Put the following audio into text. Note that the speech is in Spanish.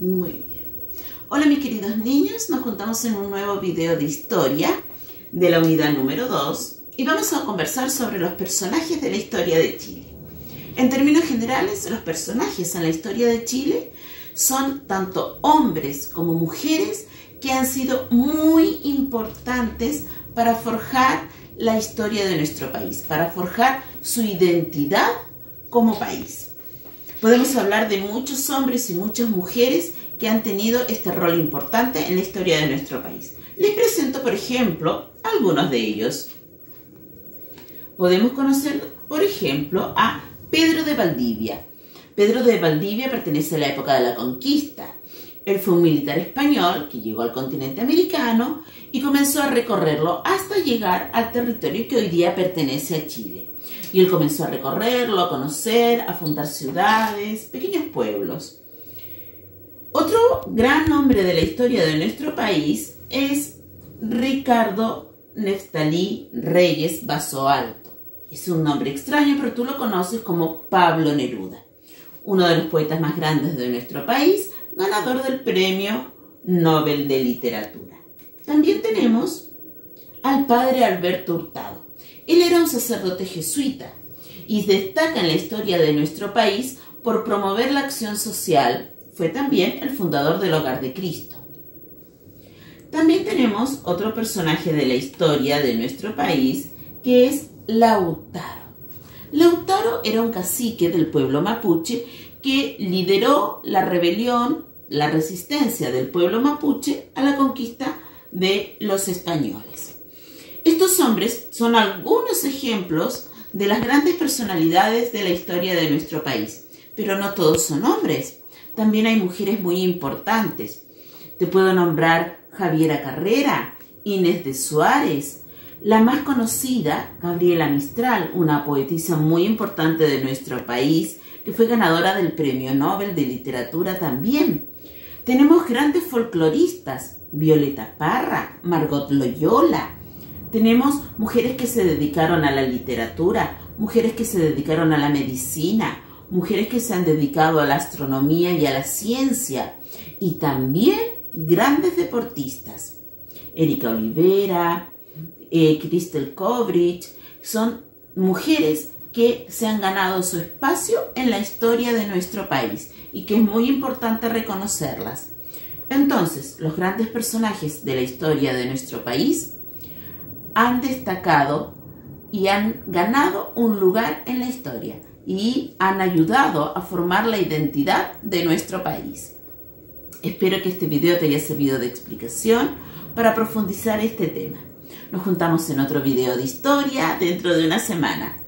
Muy bien. Hola mis queridos niños, nos juntamos en un nuevo video de historia de la unidad número 2 y vamos a conversar sobre los personajes de la historia de Chile. En términos generales, los personajes en la historia de Chile son tanto hombres como mujeres que han sido muy importantes para forjar la historia de nuestro país, para forjar su identidad como país. Podemos hablar de muchos hombres y muchas mujeres que han tenido este rol importante en la historia de nuestro país. Les presento, por ejemplo, algunos de ellos. Podemos conocer, por ejemplo, a Pedro de Valdivia. Pedro de Valdivia pertenece a la época de la conquista. Él fue un militar español que llegó al continente americano y comenzó a recorrerlo hasta llegar al territorio que hoy día pertenece a Chile. Y él comenzó a recorrerlo, a conocer, a fundar ciudades, pequeños pueblos. Otro gran nombre de la historia de nuestro país es Ricardo Neftalí Reyes Vaso Alto. Es un nombre extraño, pero tú lo conoces como Pablo Neruda, uno de los poetas más grandes de nuestro país, ganador del Premio Nobel de Literatura. También tenemos al padre Alberto Hurtado. Él era un sacerdote jesuita y destaca en la historia de nuestro país por promover la acción social. Fue también el fundador del Hogar de Cristo. También tenemos otro personaje de la historia de nuestro país que es Lautaro. Lautaro era un cacique del pueblo mapuche que lideró la rebelión, la resistencia del pueblo mapuche a la conquista de los españoles. Estos hombres son algunos ejemplos de las grandes personalidades de la historia de nuestro país, pero no todos son hombres. También hay mujeres muy importantes. Te puedo nombrar Javiera Carrera, Inés de Suárez, la más conocida, Gabriela Mistral, una poetisa muy importante de nuestro país, que fue ganadora del Premio Nobel de Literatura también. Tenemos grandes folcloristas, Violeta Parra, Margot Loyola, tenemos mujeres que se dedicaron a la literatura, mujeres que se dedicaron a la medicina, mujeres que se han dedicado a la astronomía y a la ciencia, y también grandes deportistas. Erika Olivera, eh, Crystal Kovrich, son mujeres que se han ganado su espacio en la historia de nuestro país y que es muy importante reconocerlas. Entonces, los grandes personajes de la historia de nuestro país han destacado y han ganado un lugar en la historia y han ayudado a formar la identidad de nuestro país. Espero que este video te haya servido de explicación para profundizar este tema. Nos juntamos en otro video de historia dentro de una semana.